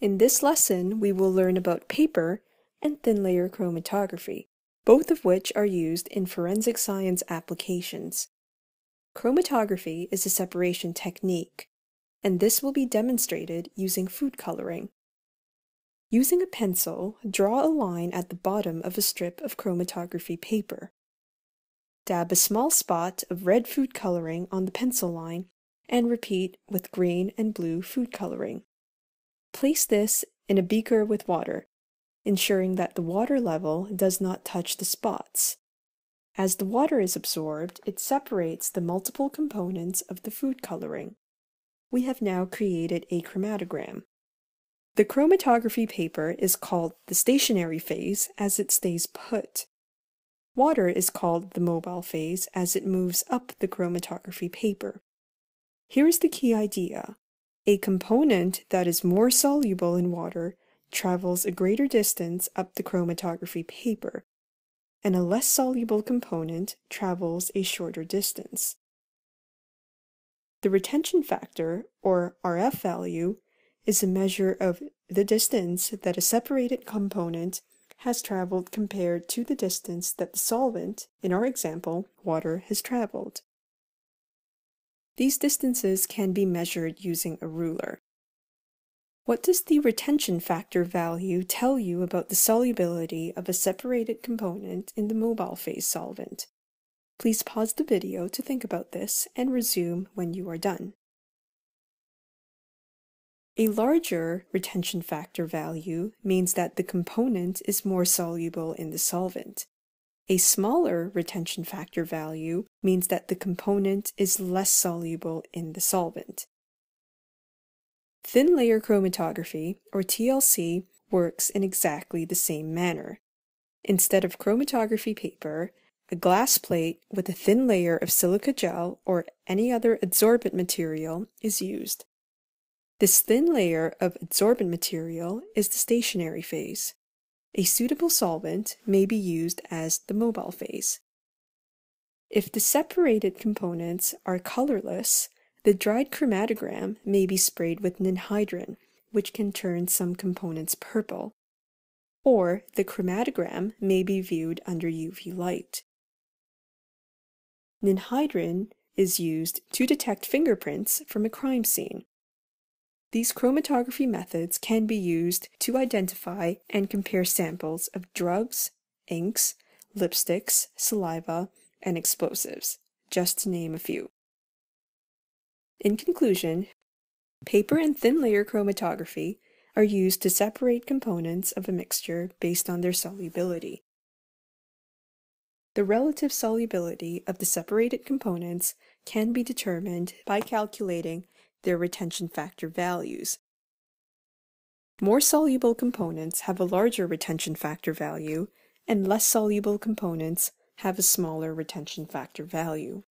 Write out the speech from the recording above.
In this lesson, we will learn about paper and thin layer chromatography, both of which are used in forensic science applications. Chromatography is a separation technique, and this will be demonstrated using food coloring. Using a pencil, draw a line at the bottom of a strip of chromatography paper. Dab a small spot of red food coloring on the pencil line and repeat with green and blue food coloring. Place this in a beaker with water, ensuring that the water level does not touch the spots. As the water is absorbed, it separates the multiple components of the food coloring. We have now created a chromatogram. The chromatography paper is called the stationary phase as it stays put. Water is called the mobile phase as it moves up the chromatography paper. Here is the key idea. A component that is more soluble in water travels a greater distance up the chromatography paper, and a less soluble component travels a shorter distance. The retention factor, or RF value, is a measure of the distance that a separated component has traveled compared to the distance that the solvent, in our example, water, has traveled. These distances can be measured using a ruler. What does the retention factor value tell you about the solubility of a separated component in the mobile phase solvent? Please pause the video to think about this and resume when you are done. A larger retention factor value means that the component is more soluble in the solvent. A smaller retention factor value means that the component is less soluble in the solvent. Thin layer chromatography, or TLC, works in exactly the same manner. Instead of chromatography paper, a glass plate with a thin layer of silica gel or any other adsorbent material is used. This thin layer of adsorbent material is the stationary phase. A suitable solvent may be used as the mobile phase. If the separated components are colorless, the dried chromatogram may be sprayed with ninhydrin, which can turn some components purple. Or the chromatogram may be viewed under UV light. Ninhydrin is used to detect fingerprints from a crime scene. These chromatography methods can be used to identify and compare samples of drugs, inks, lipsticks, saliva, and explosives, just to name a few. In conclusion, paper and thin layer chromatography are used to separate components of a mixture based on their solubility. The relative solubility of the separated components can be determined by calculating their retention factor values. More soluble components have a larger retention factor value, and less soluble components have a smaller retention factor value.